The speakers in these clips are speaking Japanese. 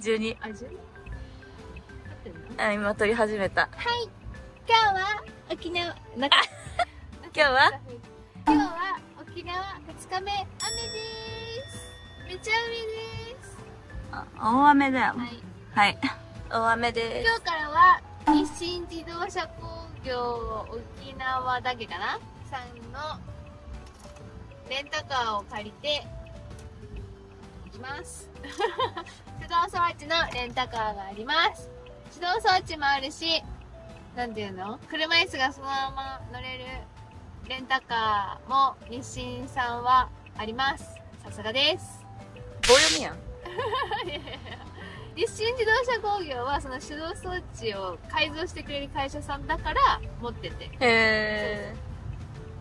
12あ、十二？あ今撮り始めたはい。今日は沖縄、今日は？今日は沖縄2日目、雨です。めっちゃ雨です。あ大雨だよはい。はい大雨で今日からは日清自動車工業沖縄だけかな？さんのレンタカーを借りてます手動装置のレンタカーがあります。手動装置もあるしなんていうの？車椅子がそのまま乗れるレンタカーも日清さんはあります。さすがです。棒読みやん。日清自動車工業はその手動装置を改造してくれる会社さんだから持ってて。へえ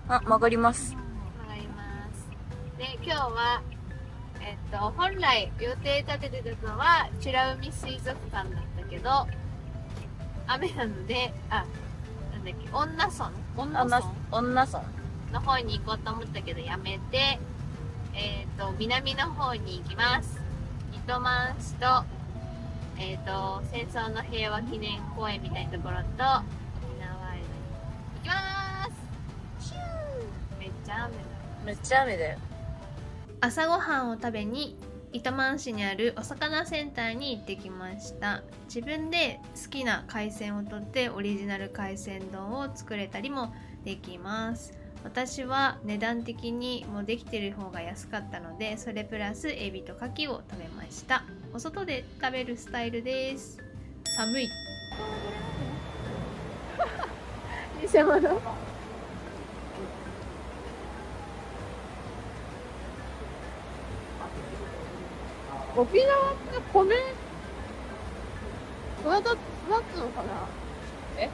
あ曲がります。曲がります。で今日はえっと本来予定立ててたのは美ら海水族館だったけど雨なのであなんだっけ女村？女村？女女村。の方に行こうと思ったけどやめてえっ、と南の方に行きます。糸満市とえっ、と戦争の平和記念公園みたいなところと沖縄ワールドに行きます。めっちゃ雨だ。めっちゃ雨だよ朝ごはんを食べに糸満市にあるお魚センターに行ってきました。自分で好きな海鮮を取ってオリジナル海鮮丼を作れたりもできます。私は値段的にもうできてる方が安かったのでそれプラスエビと牡蠣を食べました。お外で食べるスタイルです。寒い。偽物。沖縄って米育た育つのかな？え？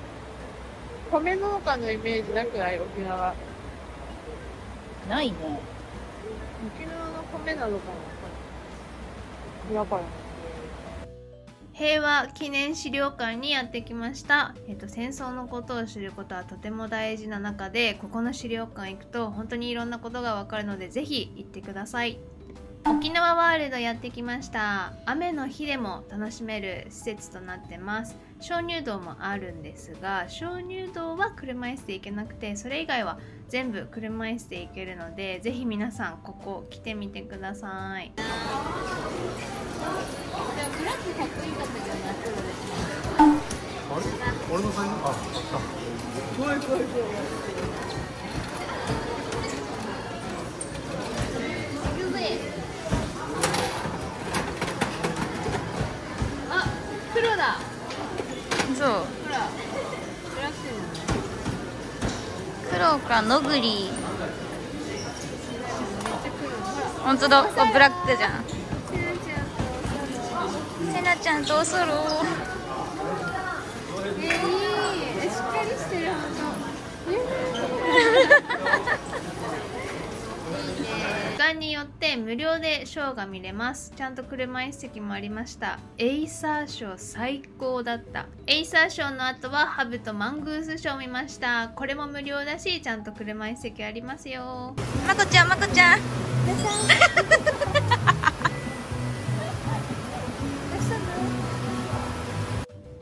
米農家のイメージなくない？沖縄。ないね。沖縄の米なのかな？やばい。平和記念資料館にやってきました、えっと、戦争のことを知ることはとても大事な中でここの資料館行くと本当にいろんなことがわかるのでぜひ行ってください沖縄ワールドやってきました。雨の日でも楽しめる施設となってます。鍾乳洞もあるんですが鍾乳洞は車椅子で行けなくてそれ以外は全部車椅子で行けるのでぜひ皆さんここ来てみてください。あれ？俺のサイズあ、あ。怖い怖い怖い黒かのぐり本当だこれブラックじゃん。せなちゃんどうするえー、いい。えしっかりしてる。時間によって無料でショーが見れます。ちゃんと車椅子席もありました。エイサーショー最高だった。エイサーショーの後はハブとマングースショーを見ました。これも無料だしちゃんと車椅子席ありますよ。まこちゃんまこちゃん。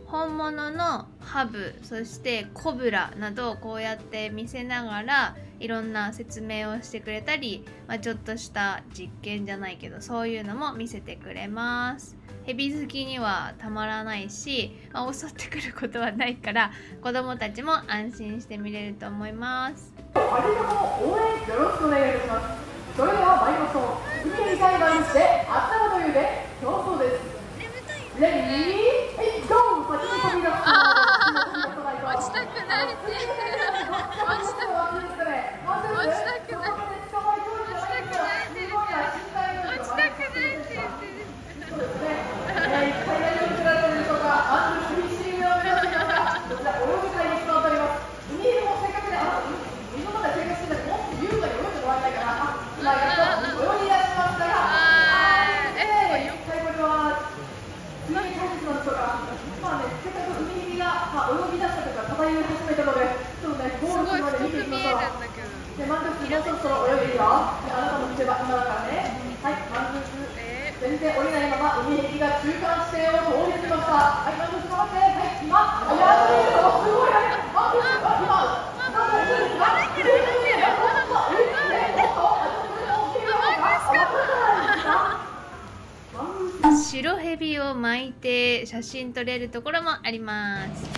本物のハブそしてコブラなどをこうやって見せながらいろんな説明をしてくれたり、まあ、ちょっとした実験じゃないけどそういうのも見せてくれます。ヘビ好きにはたまらないし、まあ襲ってくることはないから子供たちも安心して見れると思います。パリの応援よろしくお願いいたします。それでは参りましょう。海に裁判してあったまの湯で競争です。レディー先に飛び出す落ちたくないって落ちた白蛇を巻いて写真撮れるところもあります。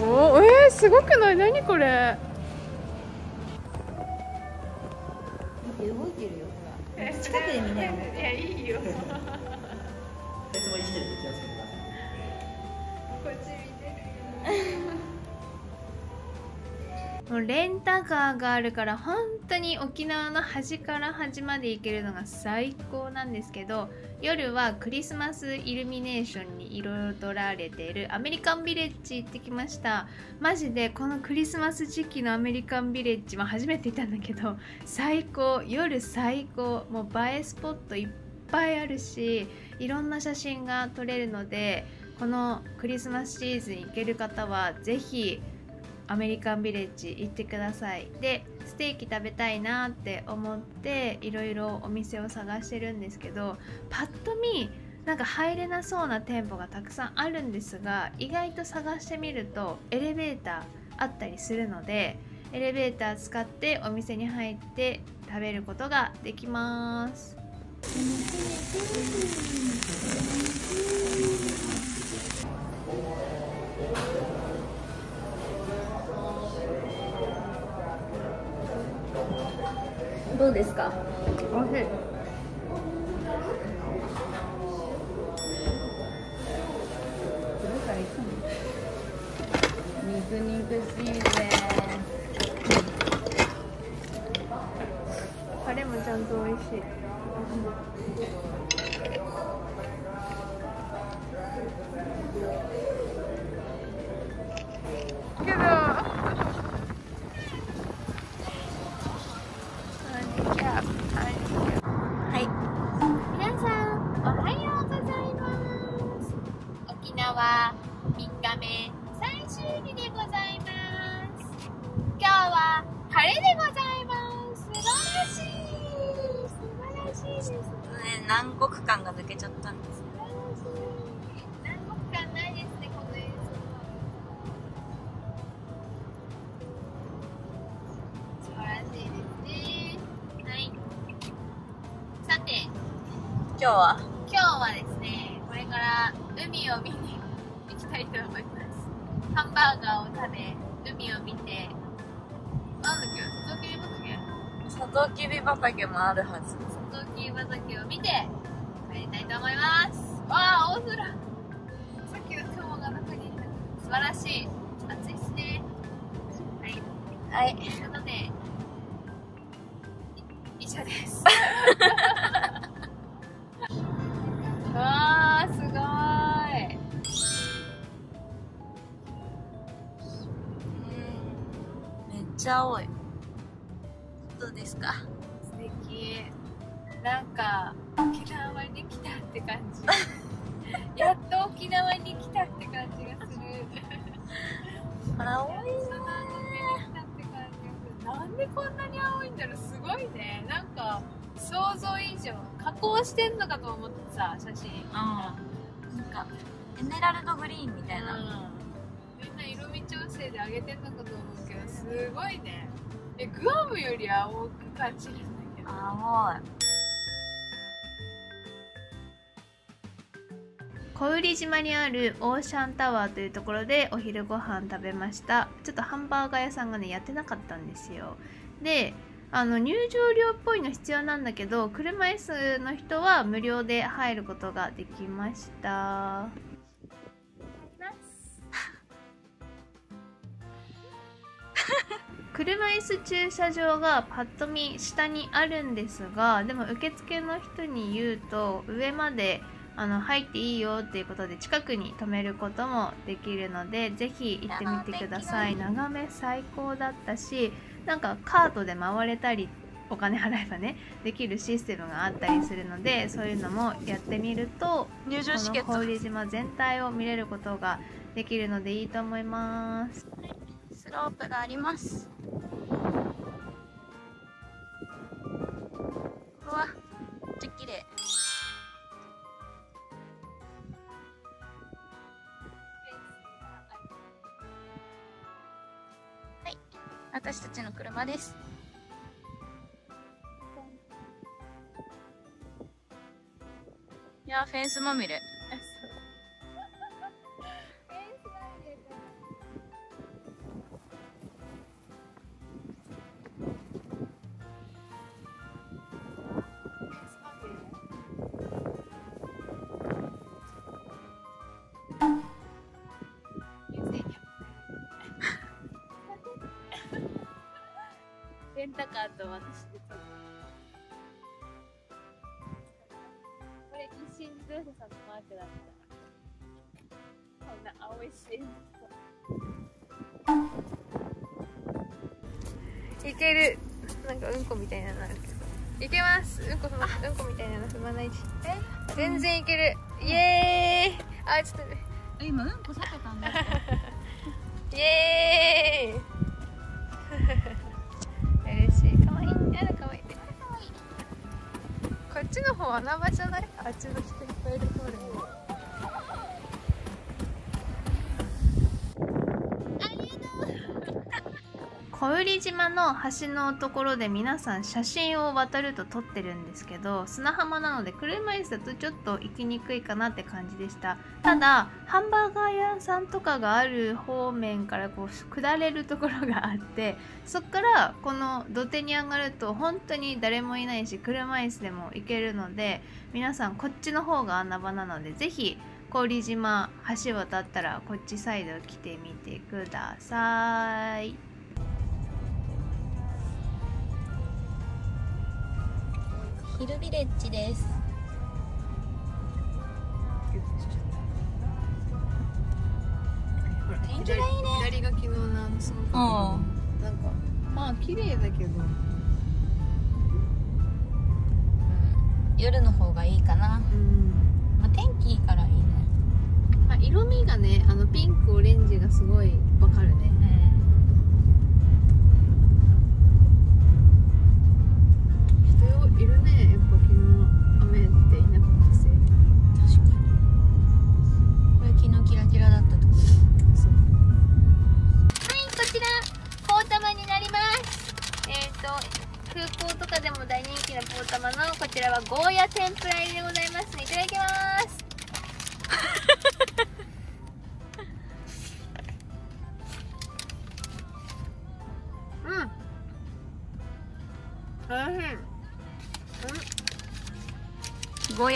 おえー、すごくない？何これ？動いてるよほら。近くで見ないいやいいよ。もうレンタカーがあるから本当に沖縄の端から端まで行けるのが最高なんですけど夜はクリスマスイルミネーションに彩られているアメリカンビレッジ行ってきました。マジでこのクリスマス時期のアメリカンビレッジは初めて行ったんだけど最高。夜最高。もう映えスポットいっぱいあるしいろんな写真が撮れるのでこのクリスマスシーズン行ける方はぜひアメリカンビレッジ行ってください。でステーキ食べたいなって思っていろいろお店を探してるんですけどパッと見なんか入れなそうな店舗がたくさんあるんですが意外と探してみるとエレベーターあったりするのでエレベーター使ってお店に入って食べることができます。どうですか？おいしい。肉肉しいね。タレもちゃんと美味しい沖縄3日目最終日でございます。今日は晴れでございます。素晴らしい素晴らしいです。素ね南国感が抜けちゃったんです晴らしい南国感ないですね。この映像素晴らしいですね。はい。さて。今日は？今日はですねこれから海を見に行きたいと思います。ハンバーガーを食べ海を見て。なんだっけサトウキビ畑？サトウキビ畑もあるはず。サトウキビ畑を見て帰りたいと思います。わあ青空。さっきの雲が中に素晴らしい。暑いっすね。はい。はい。ということでい以上です ちゃ青い。どうですか？素敵なんか沖縄に来たって感じ。やっと沖縄に来たって感じがする。青いやっと南国に来たって感じがする。なんでこんなに青いんだろう？すごいね。なんか想像以上。加工してんのかと思ってさ写真。うん。なんかエメラルドグリーンみたいな、うん。みんな色味調整で上げてんのかと思うすごいね。えグアムより青く感じるんだけど。青い。小売島にあるオーシャンタワーというところでお昼ご飯食べました。ちょっとハンバーガー屋さんがねやってなかったんですよ。であの入場料っぽいの必要なんだけど車椅子の人は無料で入ることができました車椅子駐車場がパッと見下にあるんですがでも受付の人に言うと上まであの入っていいよっていうことで近くに止めることもできるのでぜひ行ってみてください。眺め最高だったしなんかカートで回れたりお金払えばねできるシステムがあったりするのでそういうのもやってみると入場この小売島全体を見れることができるのでいいと思います。スロープがあります。うわめっちゃ綺麗はい。私たちの車です。いやフェンスまみれ。レンタカーと私。でこれ日清自動車さんのマークだった。こんな青いシーンいける。なんかうんこみたいなのあるけど。いけます。うんこうんこみたいなの踏まないし。全然いける。イエーイ。あちょっとえ今うんこ避けたんだ イエーイちの方穴場じゃない？あっちの人いっぱいいる通る小売島の橋のところで皆さん写真を渡ると撮ってるんですけど砂浜なので車椅子だとちょっと行きにくいかなって感じでしたただハンバーガー屋さんとかがある方面からこう下れるところがあってそっからこの土手に上がると本当に誰もいないし車椅子でも行けるので皆さんこっちの方が穴場なのでぜひ氷島橋渡ったらこっちサイド来てみてください。ヒルビレッジです。天気がいいね。左が昨日のあのそのうん。なんかまあ綺麗だけど。夜の方がいいかな、うん。まあ、天気いいからいいね。あ色味がねあのピンクオレンジがすごいわかるね。人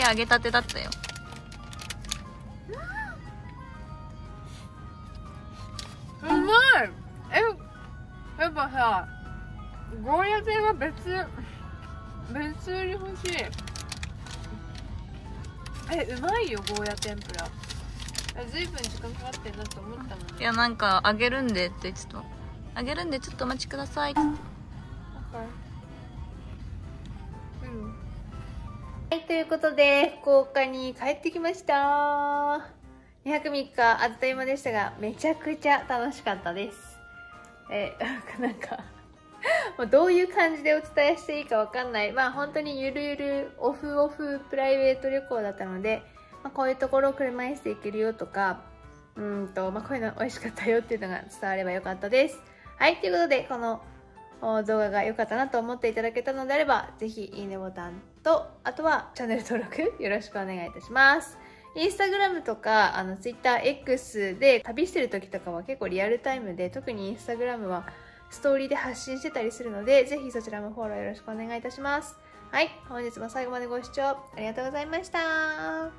揚げたてだったよ。うまい。えやっぱさゴーヤ天は別別売り欲しい。えうまいよゴーヤ天ぷら。えずいぶん時間かかってんなと思ったもんね。いやなんか揚げるんでって言ってた。揚げるんでちょっとお待ちくださいうんということで、福岡に帰ってきました。2泊3日、あっという間でしたが、めちゃくちゃ楽しかったです。え、なんか、もうどういう感じでお伝えしていいかわかんない。まあ本当にゆるゆるオフオフプライベート旅行だったので、まあ、こういうところを車椅子で行けるよとか、うんと、まあこういうの美味しかったよっていうのが伝わればよかったです。はい、ということで、この動画が良かったなと思っていただけたのであれば、ぜひいいねボタンと、あとはチャンネル登録 よろしくお願いいたします。インスタグラムとか、あの、ツイッター X で旅してる時とかは結構リアルタイムで、特にインスタグラムはストーリーで発信してたりするので、ぜひそちらもフォローよろしくお願いいたします。はい、本日も最後までご視聴ありがとうございました。